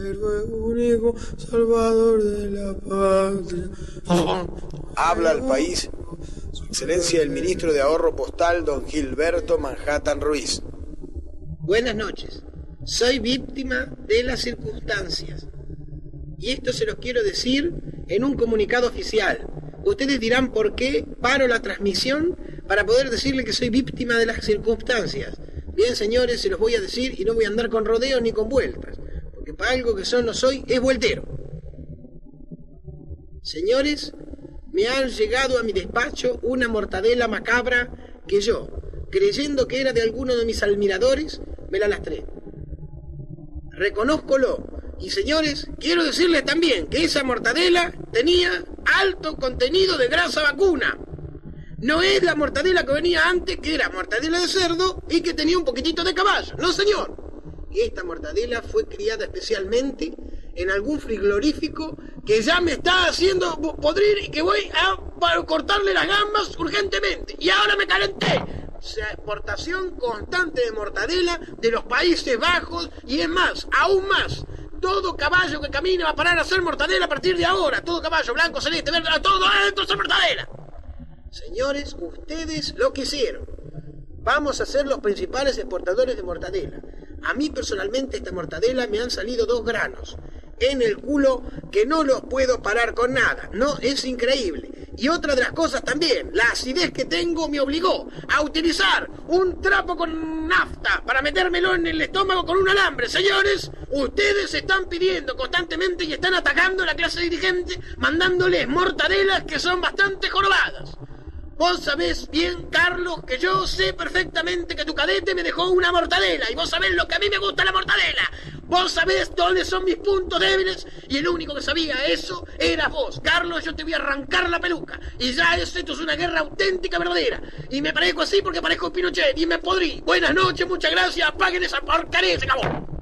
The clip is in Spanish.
Héroe único, salvador de la patria. Habla al país su excelencia el ministro de Ahorro Postal, don Gilberto Manhattan Ruiz. Buenas noches. Soy víctima de las circunstancias. Y esto se los quiero decir en un comunicado oficial. Ustedes dirán por qué paro la transmisión para poder decirle que soy víctima de las circunstancias. Bien, señores, se los voy a decir y no voy a andar con rodeos ni con vueltas, porque para algo que yo no soy es vueltero. Señores, me han llegado a mi despacho una mortadela macabra que yo, creyendo que era de alguno de mis admiradores, me la lastré. Reconózcolo. Y señores, quiero decirles también que esa mortadela tenía alto contenido de grasa vacuna. No es la mortadela que venía antes, que era mortadela de cerdo y que tenía un poquitito de caballo. No, señor. Esta mortadela fue criada especialmente en algún frigorífico que ya me está haciendo podrir y que voy a cortarle las gambas urgentemente. Y ahora me calenté. O sea, exportación constante de mortadela de los Países Bajos y es más, aún más. Todo caballo que camine va a parar a hacer mortadela a partir de ahora. Todo caballo blanco, celeste, verde, todo adentro hacer mortadela. Señores, ustedes lo quisieron. Vamos a ser los principales exportadores de mortadela. A mí personalmente esta mortadela me han salido dos granos en el culo que no los puedo parar con nada. No, es increíble. Y otra de las cosas también, la acidez que tengo me obligó a utilizar un trapo con nafta para metérmelo en el estómago con un alambre. Señores, ustedes están pidiendo constantemente y están atacando a la clase dirigente mandándoles mortadelas que son bastante jorobadas. Vos sabés bien, Carlos, que yo sé perfectamente que tu cadete me dejó una mortadela y vos sabés lo que a mí me gusta la mortadela. Vos sabés dónde son mis puntos débiles y el único que sabía eso era vos. Carlos, yo te voy a arrancar la peluca. Y ya esto es una guerra auténtica, verdadera. Y me parezco así porque parezco Pinochet y me podrí. Buenas noches, muchas gracias. Apaguen esa porcaria, se acabó.